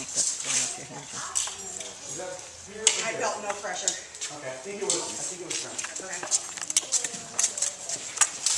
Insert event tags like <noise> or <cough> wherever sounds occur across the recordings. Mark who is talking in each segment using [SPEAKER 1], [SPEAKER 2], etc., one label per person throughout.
[SPEAKER 1] I
[SPEAKER 2] felt no pressure.
[SPEAKER 3] Okay, I think it was, I think it was French.
[SPEAKER 2] Okay.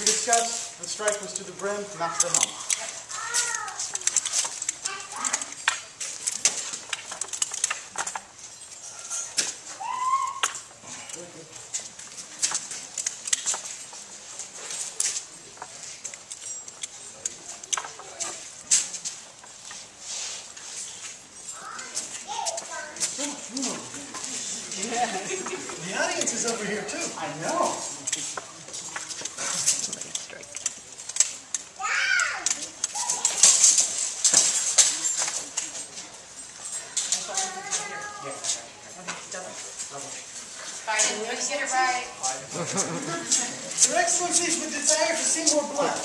[SPEAKER 3] We discussed the strike was to the brim, not to the helm.
[SPEAKER 4] The audience is over here too.
[SPEAKER 3] I know.
[SPEAKER 2] Fine, let me get it right.
[SPEAKER 4] Your Excellencies would desire to see more blood.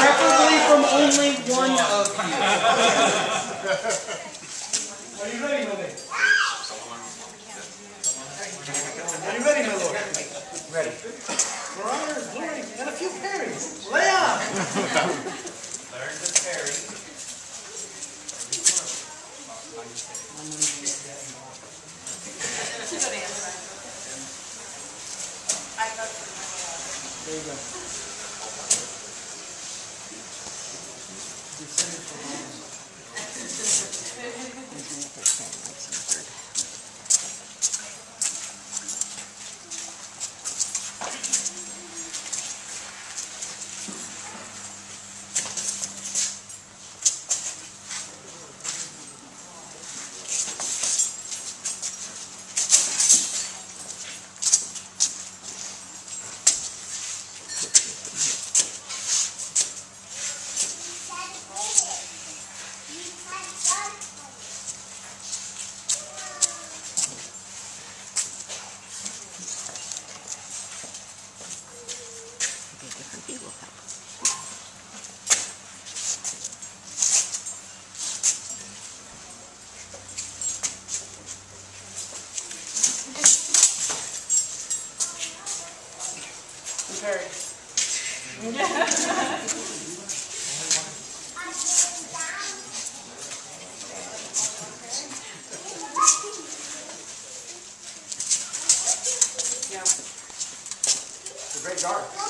[SPEAKER 3] Preferably from only one of you.
[SPEAKER 4] Are you ready, my lady? Are you ready, my lord?
[SPEAKER 3] Ready.
[SPEAKER 4] Honor, glory, and a few parries. Lay on! <laughs>
[SPEAKER 3] It's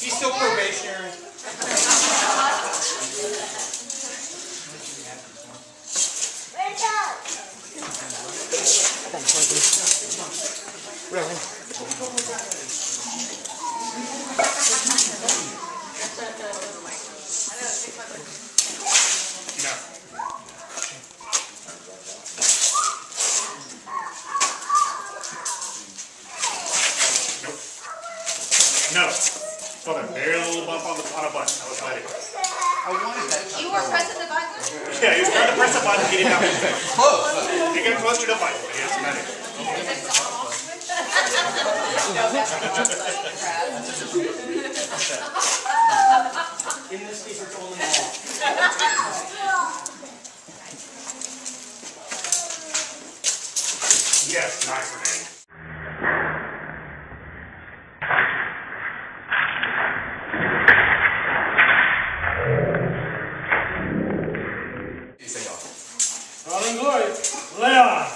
[SPEAKER 1] He's still probationary. <laughs>
[SPEAKER 5] No. Felt a very little bump on the on a button. I was ready.
[SPEAKER 1] I wanted that.
[SPEAKER 2] You were pressing the button?
[SPEAKER 5] Yeah, he was trying to press a button, get it down. Close. You get close to the button, but yes, ready.
[SPEAKER 4] In this case, it's only all.
[SPEAKER 5] Yes, nice Renee.
[SPEAKER 4] Honor and glory. Lay on.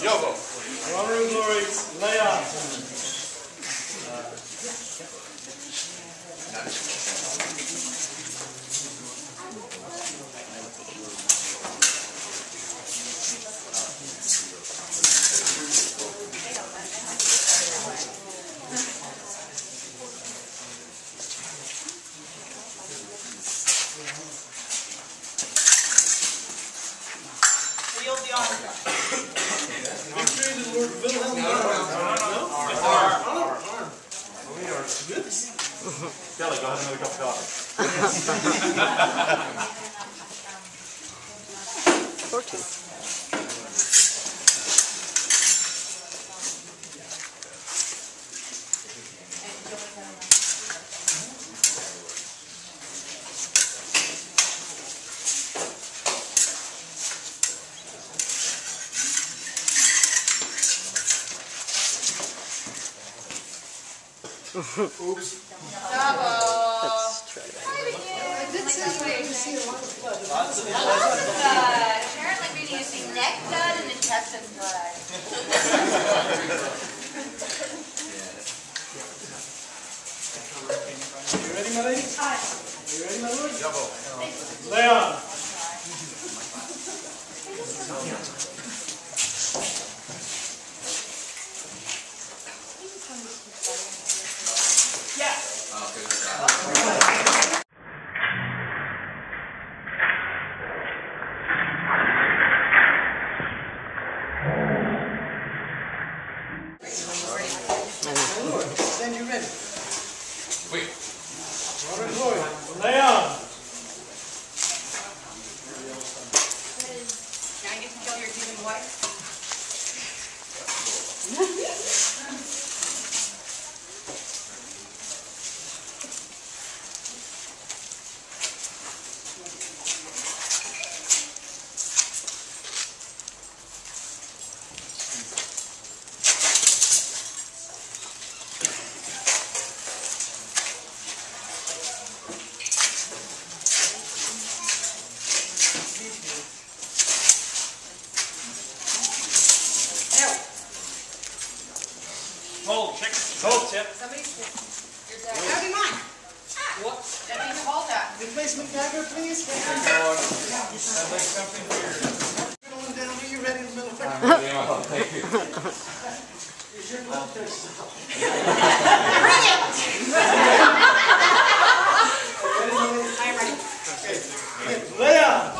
[SPEAKER 5] Yogo.
[SPEAKER 4] Honor and glory. Lay on.
[SPEAKER 2] Yield the.
[SPEAKER 4] Victory to the Lord. Arm. Arm.
[SPEAKER 5] Kelly, go ahead and <laughs> make a cup of coffee.
[SPEAKER 2] Apparently we're using neck blood and intestine blood.
[SPEAKER 4] You ready, my lady? You ready, my lord? Lay on. My lord, stand you ready.
[SPEAKER 6] Wait.
[SPEAKER 4] Honor and glory. Lay on.
[SPEAKER 2] Now you can kill your demon
[SPEAKER 6] Hold, check. Chip.
[SPEAKER 2] Somebody's, your dad. That'd be mine. Ah. What? That means hold that.
[SPEAKER 4] Replacement dagger, please.
[SPEAKER 6] Sounds like something weird.
[SPEAKER 4] Going down. Are you ready, my lord?
[SPEAKER 6] Thank you.
[SPEAKER 4] Is your blood thirsty?
[SPEAKER 2] I'm ready.
[SPEAKER 4] Lay on.
[SPEAKER 2] Yes.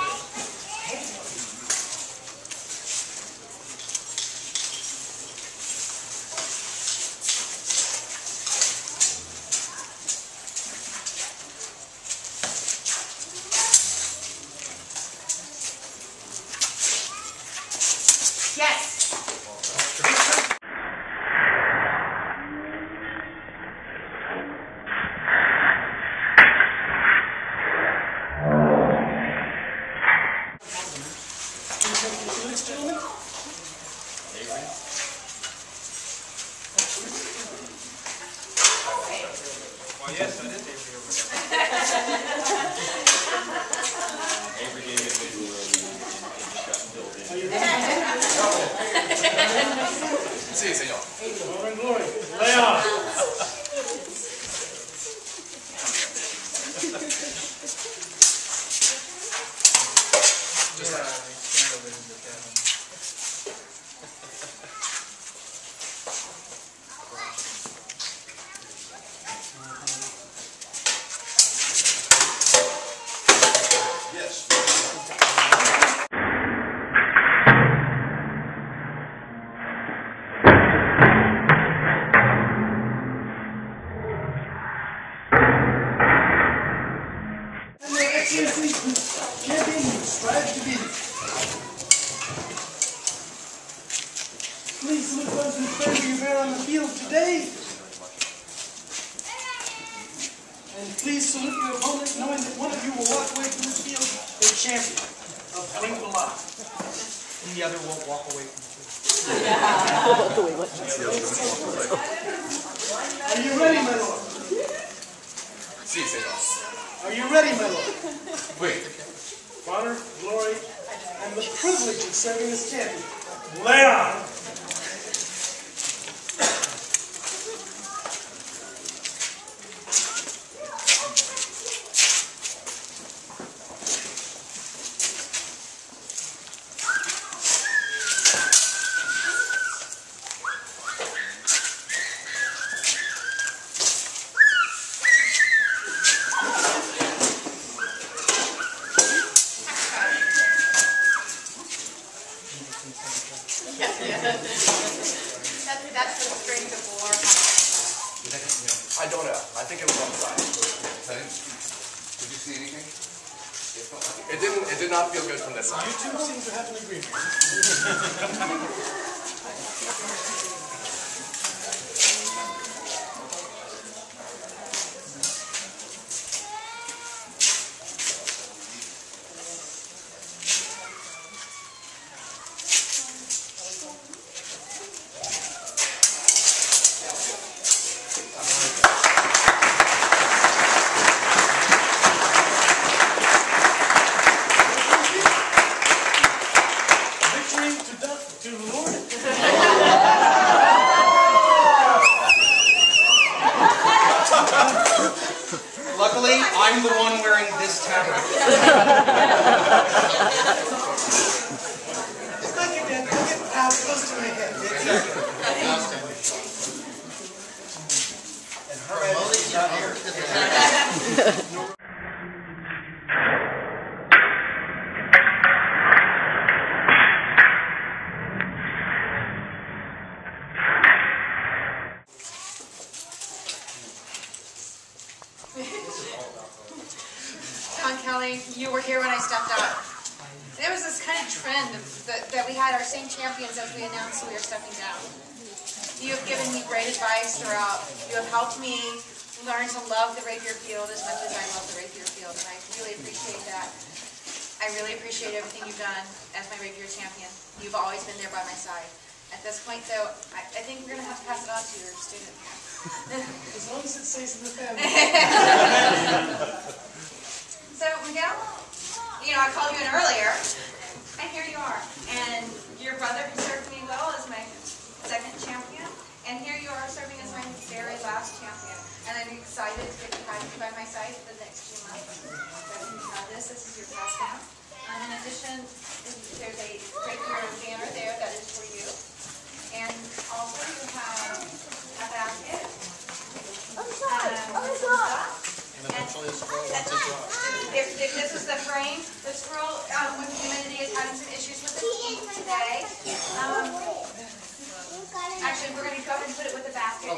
[SPEAKER 1] presentation, ladies yes, that is Avery over there.
[SPEAKER 7] Avery gave me a visual and just got filled in.
[SPEAKER 3] Sí, señor.
[SPEAKER 4] Glory, and glory. Lay off. Please salute those whose favor you bear on the field today. And please salute your opponent, knowing that one of you will walk away from this field a champion of Bryn Gwlad
[SPEAKER 1] And the other won't walk away from the field.
[SPEAKER 4] Are you ready, my lord?
[SPEAKER 3] Sí, señor.
[SPEAKER 4] Are you ready, my lord?
[SPEAKER 3] Wait.
[SPEAKER 4] Honor, glory, and the privilege of serving as champion. Lay on!
[SPEAKER 2] That's, that's the strings of war.
[SPEAKER 3] I don't know. I think it was on the side. Did you see anything? It didn't. It did not feel good from this side.
[SPEAKER 4] You two seem to have an agreement. <laughs> Victory to, the- to the Lord.
[SPEAKER 1] Luckily, I'm the one wearing this tabard.
[SPEAKER 4] Thank you, Dan. Look at how close to my head.
[SPEAKER 2] Don Kelly, you were here when I stepped out. There was this kind of trend of, that, that we had our same champions as we announced we were stepping down. You have given me great advice throughout. You have helped me learn to love the rapier field as much as I love the rapier field, and I really appreciate that. I really appreciate everything you've done as my rapier champion. You've always been there by my side. At this point, though, I, I think we're going to have to pass it on to your student. <laughs>
[SPEAKER 4] As long as it stays in the family. <laughs> <laughs>
[SPEAKER 2] So, Miguel, you know, I called you in earlier, and here you are. And your brother who served me well as my second champion, and here you are serving as my very last champion. And I'm excited to get to have you by my side for the next few months. So you have this, this is your pass down. Um, in addition, there's a regular banner there that is for you. And also you have a basket. Um, this is that.
[SPEAKER 1] And eventually a scroll
[SPEAKER 2] That's
[SPEAKER 1] once it's
[SPEAKER 2] right. There- there- This is the frame. The scroll, um, with humidity is having some issues with the heat today. Um, Actually, we're gonna go ahead and put it with the basket.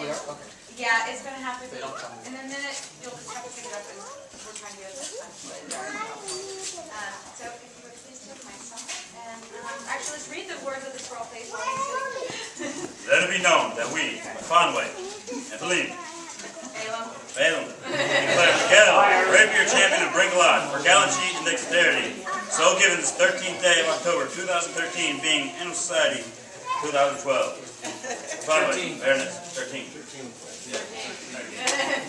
[SPEAKER 2] Yeah, it's gonna have to be, in a minute, you'll just have to pick it up and we're trying to do it this time. Um, So if you would please take my side and, um, actually, let's read the words of the scroll, please. while he's sitting.
[SPEAKER 5] Let it be known that we, Conway, and Philippe,
[SPEAKER 2] Balaam.
[SPEAKER 5] Balaam, declare Miguel Rapier champion of Bryn Gwlad for gallantry and dexterity. So given this 13th day of October 2013, being Anno Societatis 2012. Thirteen. Fairness, thirteen. Thirteen.
[SPEAKER 1] 13.